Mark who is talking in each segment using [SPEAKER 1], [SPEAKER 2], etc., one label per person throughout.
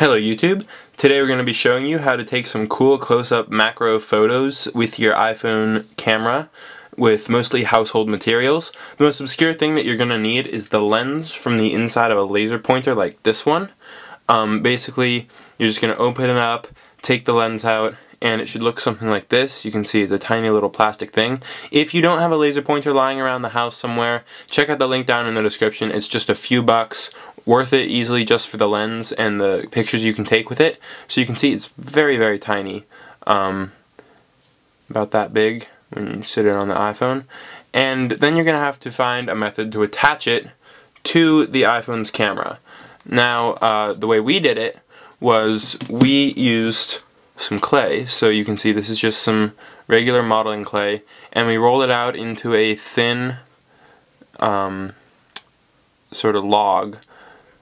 [SPEAKER 1] Hello YouTube! Today we're going to be showing you how to take some cool close-up macro photos with your iPhone camera with mostly household materials. The most obscure thing that you're going to need is the lens from the inside of a laser pointer like this one. Um, basically, you're just going to open it up, take the lens out, and it should look something like this. You can see it's a tiny little plastic thing. If you don't have a laser pointer lying around the house somewhere, check out the link down in the description. It's just a few bucks worth it easily just for the lens and the pictures you can take with it. So you can see it's very, very tiny. Um, about that big when you sit it on the iPhone. And then you're going to have to find a method to attach it to the iPhone's camera. Now, uh, the way we did it was we used some clay. So you can see this is just some regular modeling clay. And we roll it out into a thin um, sort of log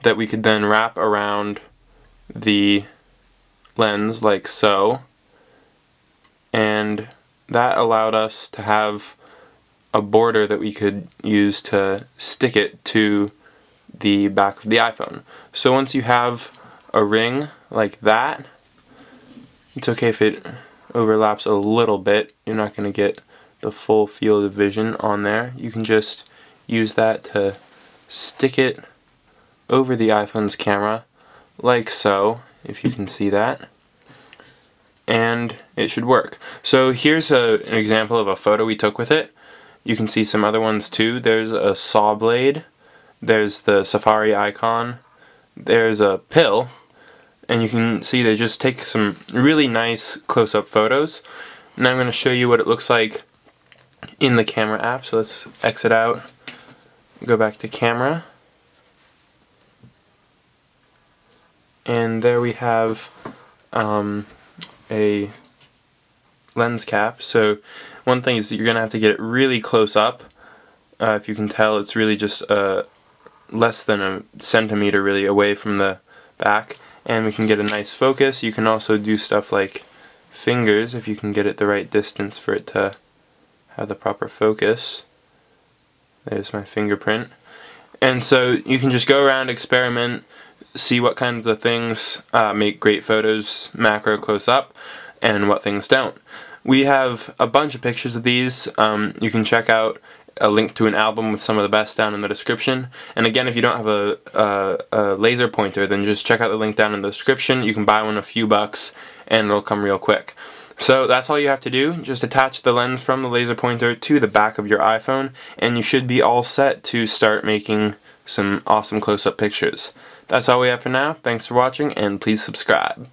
[SPEAKER 1] that we could then wrap around the lens like so and that allowed us to have a border that we could use to stick it to the back of the iPhone. So once you have a ring like that, it's okay if it overlaps a little bit. You're not going to get the full field of vision on there. You can just use that to stick it over the iPhone's camera like so, if you can see that. And it should work. So here's a, an example of a photo we took with it. You can see some other ones too. There's a saw blade. There's the Safari icon. There's a pill. And you can see they just take some really nice close-up photos. Now I'm going to show you what it looks like in the camera app. So let's exit out, go back to camera. and there we have um, a lens cap so one thing is you're gonna have to get it really close up uh, if you can tell it's really just uh, less than a centimeter really away from the back and we can get a nice focus you can also do stuff like fingers if you can get it the right distance for it to have the proper focus there's my fingerprint and so you can just go around experiment see what kinds of things uh, make great photos macro close up and what things don't. We have a bunch of pictures of these. Um, you can check out a link to an album with some of the best down in the description. And again, if you don't have a, a, a, laser pointer, then just check out the link down in the description. You can buy one a few bucks and it'll come real quick. So that's all you have to do. Just attach the lens from the laser pointer to the back of your iPhone and you should be all set to start making some awesome close-up pictures. That's all we have for now. Thanks for watching, and please subscribe.